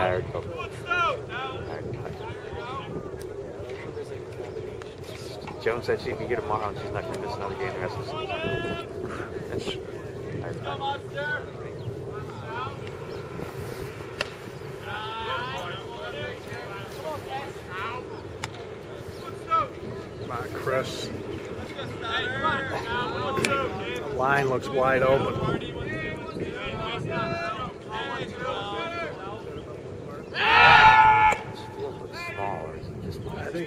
Tired of Joan said she can get here tomorrow and she's not going to miss another game the rest of the season. That's true. Come on, sir. by Chris. The line looks wide open.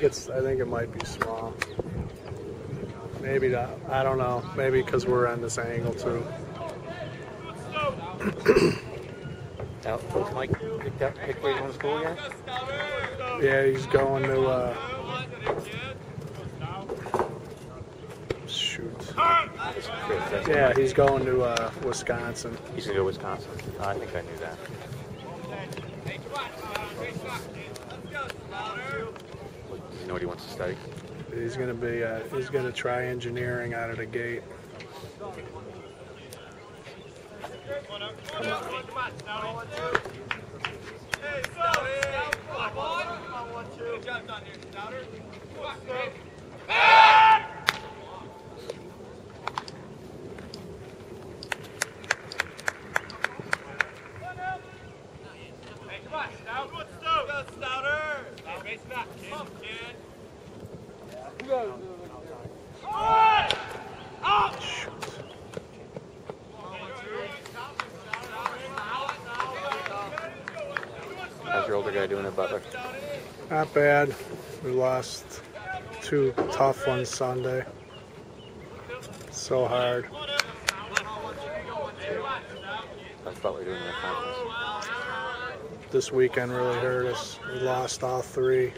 Think it's. I think it might be small. Maybe not. I don't know. Maybe because we're on this angle too. Now, Mike picked up, picked where to school again? Yeah, he's going to. Uh, shoot. It's Chris, that's Yeah, he's going to uh, Wisconsin. He's going to go to Wisconsin. Oh, I think I knew that. What, does he know what he wants to study? He's gonna be. Uh, he's gonna try engineering out of the gate. How's your older guy doing at Butler? Not bad. We lost two tough ones Sunday. So hard. How's Butler doing in the conference? This weekend really hurt us. We lost all three.